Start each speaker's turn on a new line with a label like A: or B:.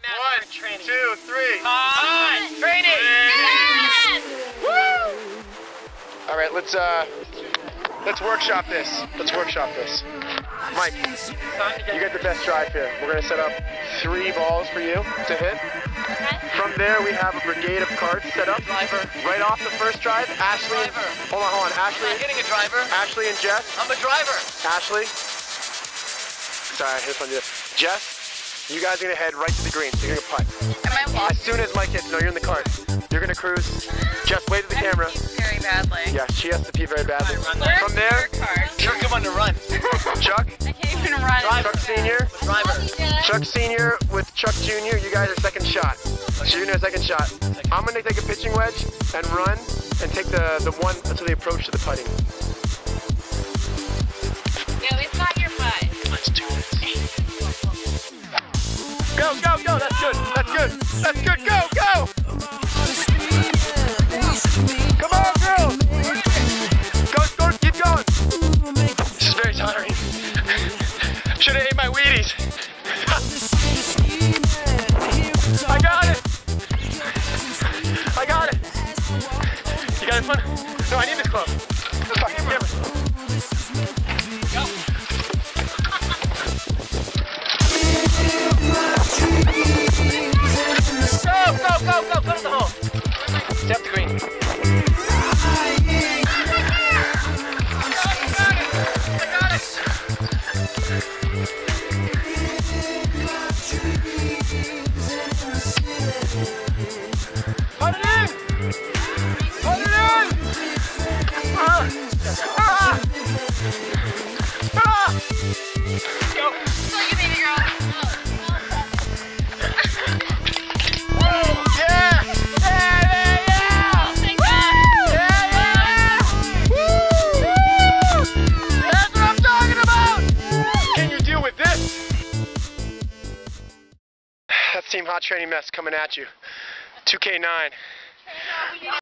A: One, two, three.
B: On! Training! Yes. Woo.
A: All right, let's uh, let's workshop this. Let's workshop this. Mike, you get the best drive here. We're gonna set up three balls for you to hit. From there, we have a brigade of carts set up.
B: Driver.
A: Right off the first drive, Ashley.
B: Driver.
A: Hold on, hold on. Ashley.
B: I'm
A: Ashley.
B: getting a driver.
A: Ashley and Jess.
B: I'm a driver.
A: Ashley. Sorry, I just wanted to. Jess, you guys are gonna head right to the green. So you're gonna putt.
C: Am I
A: As soon as Mike hits, no, you're in the cart. You're gonna cruise. Just wait to the camera.
C: Very badly.
A: Yeah, she has to pee very badly. From there,
C: your card?
B: You're a good one to run.
A: Chuck,
C: I can't even run.
A: Chuck Senior,
B: Driver.
A: Chuck Senior with Chuck Junior. You guys are second shot. So you're gonna second shot. I'm gonna take a pitching wedge and run and take the the one until the approach to the putting.
C: No, it's not your butt.
A: Let's do this. That's good. That's. Go, go. Come on, girl. Go, go, keep going. This is very tiring. Should have ate my Wheaties. I got it. I got it. You got this one? No, I need this club. In! It in! Team Hot Tranny Mess coming at you. 2K9.